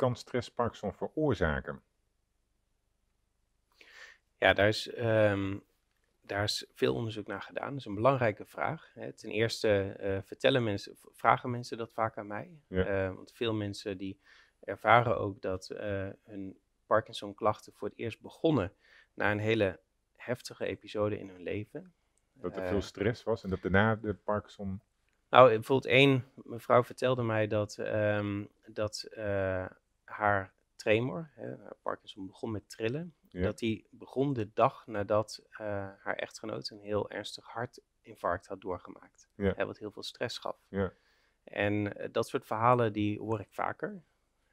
kan stress Parkinson veroorzaken? Ja, daar is, ehm, daar is veel onderzoek naar gedaan. Dat is een belangrijke vraag. Hè. Ten eerste eh, vertellen mensen, vragen mensen dat vaak aan mij. Ja. Eh, want veel mensen die ervaren ook dat eh, hun Parkinson-klachten voor het eerst begonnen na een hele heftige episode in hun leven. Dat er veel stress was en dat daarna de Parkinson... Nou, bijvoorbeeld één mevrouw vertelde mij dat, ehm, dat haar tremor, hè, haar Parkinson begon met trillen, Ja. dat die begon de dag nadat eh, haar echtgenoot een heel ernstig hartinfarct had doorgemaakt. Ja. Hè, wat heel veel stress gaf. Ja. En eh, dat soort verhalen die hoor ik vaker.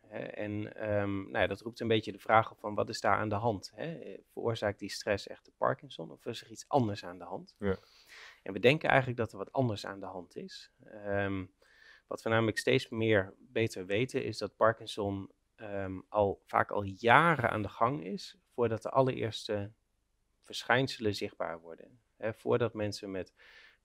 Hè, en ehm, nou ja, dat roept een beetje de vraag op van wat is daar aan de hand? Hè? Veroorzaakt die stress echt de Parkinson of is er iets anders aan de hand? Ja. En we denken eigenlijk dat er wat anders aan de hand is. Ehm, wat we namelijk steeds meer beter weten is dat Parkinson ehm, al vaak al jaren aan de gang is voordat de allereerste verschijnselen zichtbaar worden. Voordat mensen met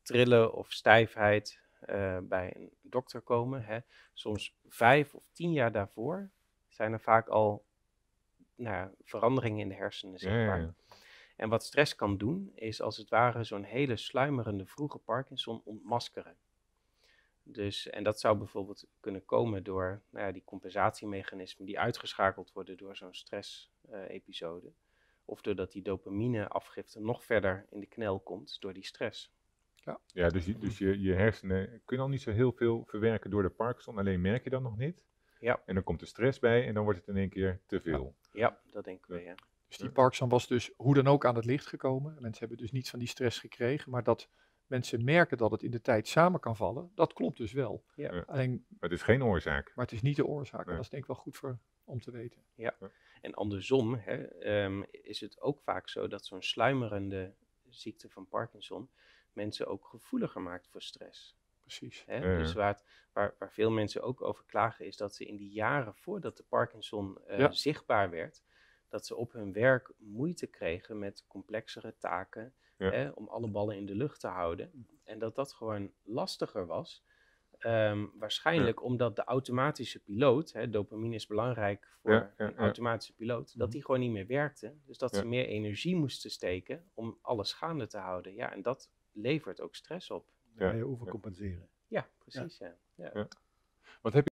trillen of stijfheid eh, bij een dokter komen, soms vijf of tien jaar daarvoor zijn er vaak al nou, veranderingen in de hersenen zichtbaar. ja, ja. En wat stress kan doen, is als het ware zo'n hele sluimerende vroege Parkinson ontmaskeren. Dus, en dat zou bijvoorbeeld kunnen komen door nou ja, die compensatiemechanismen die uitgeschakeld worden door zo'n stress-episode. of doordat die dopamine-afgifte nog verder in de knel komt door die stress. Ja, dus, je, dus je, je hersenen kunnen al niet zo heel veel verwerken door de Parkinson, alleen merk je dat nog niet. Ja. En dan komt er stress bij en dan wordt het in één keer te veel. Ja, dat denken we, ja. Dus die Parkinson was dus hoe dan ook aan het licht gekomen. Mensen hebben dus niets van die stress gekregen, maar dat mensen merken dat het in de tijd samen kan vallen, dat klopt dus wel. Ja. Ja. Alleen, Maar het is geen oorzaak. maar het is niet de oorzaak. en. Dat is denk ik wel goed voor, om te weten. En andersom hè, ehm, is het ook vaak zo dat zo'n sluimerende ziekte van Parkinson mensen ook gevoeliger maakt voor stress. Precies. Hè? Ja, ja. Dus waar, het- waar, waar veel mensen ook over klagen is dat ze in die jaren voordat de Parkinson eh, Ja. zichtbaar werd, dat ze op hun werk moeite kregen met complexere taken Ja. hè, om alle ballen in de lucht te houden. En dat dat gewoon lastiger was. Ehm, waarschijnlijk omdat de automatische piloot, hè, dopamine is belangrijk voor Ja, ja, een ja. automatische piloot, dat die gewoon niet meer werkte. Dus dat Ja. ze meer energie moesten steken om alles gaande te houden. Ja, en dat levert ook stress op. Ja. Je overcompenseren. Ja, precies. Ja. Ja. Ja. Wat heb je